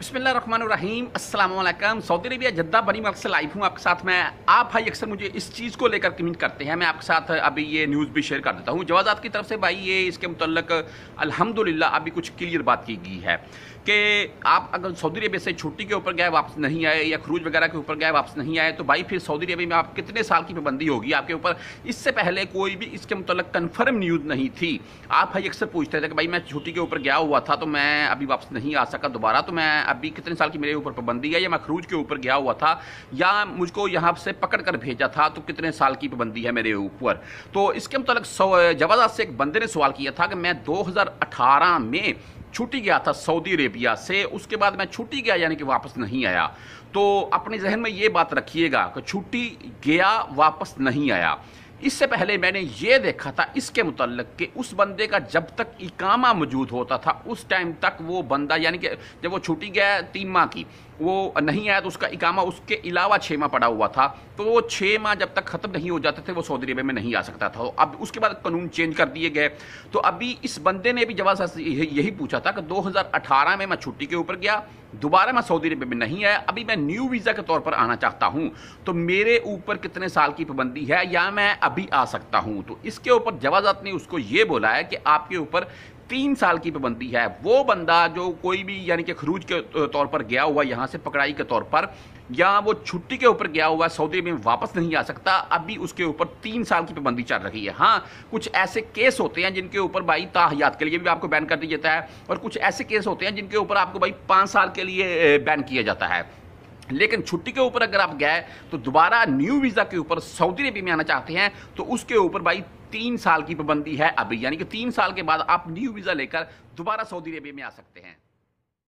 بسم اللہ الرحمن الرحیم، السلام علیکم۔ سعودی عربیہ جدہ بنی ملک سے لائف ہوں، آپ کے ساتھ میں آپ بھائی اکثر مجھے اس چیز کو لے کر کمنٹ کرتے ہیں۔ میں آپ کے ساتھ ابھی یہ نیوز بھی شیئر کر دیتا ہوں۔ جوازات کی طرف سے بھائی یہ اس کے متعلق الحمدللہ ابھی کچھ کلیئر بات کی گئی ہے کہ آپ اگر سعودی عربیہ سے چھٹی کے اوپر گئے واپس نہیں آئے یا خروج وغیرہ کے اوپر گئے واپس نہیں آئے، تو بھائی پھر سعودی عربیہ میں آپ کتنے سال کی پابندی ہوگی؟ آپ کے اوپر اس سے پہلے کوئی بھی اس کے متعلق کنفرم نیوز نہیں تھی۔ آپ بھائی اکثر پوچھتے تھے کہ بھائی میں چھٹی کے اوپر گیا ہوا تھا تو میں ابھی واپس نہیں آ سکا دوبارہ، تو میں ابھی کتنے سال کی میرے اوپر پابندی ہے یا میں خروج کے اوپر گیا ہوا تھا یا مجھ کو یہاں سے پکڑ کر بھیجا تھا، تو کتنے سال کی پابندی ہے میرے اوپر؟ تو اس کے متعلق جوازات سے ایک بندے نے سوال کیا تھا کہ میں دو ہزار اٹھارہ میں چھٹی گیا تھا سعودی عربیہ سے، اس کے بعد میں چھٹی گیا یعنی کہ واپس نہیں آیا۔ تو اپنے ذہن میں یہ بات رکھیے گا کہ چھٹی گیا واپس نہیں آیا۔ اس سے پہلے میں نے یہ دیکھا تھا اس کے متعلق کہ اس بندے کا جب تک اقامہ موجود ہوتا تھا، اس ٹائم تک وہ بندہ یعنی کہ جب وہ چھٹی گیا تین ماہ کی وہ نہیں آیا تو اس کا اقامہ اس کے علاوہ چھ ماہ پڑا ہوا تھا۔ تو وہ چھ ماہ جب تک ختم نہیں ہو جاتے تھے، وہ سعودی عربیہ میں نہیں آ سکتا تھا۔ اب اس کے بعد قانون چینج کر دیے گئے۔ تو ابھی اس بندے نے بھی جواز یہی پوچھا تھا کہ دو ہزار اٹھارہ میں میں چھٹی کے اوپر گیا، دوبارہ میں سعودی عربیہ میں نہیں آیا، ابھی میں نیو ویزا کے طور پر آنا چاہتا ہوں۔ تو میرے اوپر کتنے سال کی پابندی ہے یا میں ابھی آ سکتا ہوں؟ تو اس کے اوپر جوازات نے اس کو یہ بولا ہے کہ آپ کے اوپر تین سال کی پابندی ہے۔ وہ بندہ جو کوئی بھی یعنی کہ خروج کے طور پر گیا ہوا، یہاں سے پکڑائی کے طور پر، یا وہ چھٹی کے اوپر گیا ہوا، سعودی میں واپس نہیں آ سکتا ابھی اس کے اوپر تین سال کی پابندی چل رہی ہے۔ ہاں کچھ ایسے کیس ہوتے ہیں جن کے اوپر بھائی تاحیات کے لیے بھی آپ کو بین کر دیا جاتا ہے اور کچھ ایسے کیس ہوتے ہیں جن کے اوپر آپ کو بھائی پانچ سال کے لیے بین کیا جاتا ہے۔ لیکن چھٹی کے اوپر اگر آپ گئے تو دوبارہ نیو ویزا کے اوپر سعودی عربی میں آنا چاہتے ہیں، تو اس کے اوپر بھائی تین سال کی پابندی ہے ابھی یعنی کہ تین سال کے بعد آپ نیو ویزا لے کر دوبارہ سعودی عربیہ میں آ سکتے ہیں۔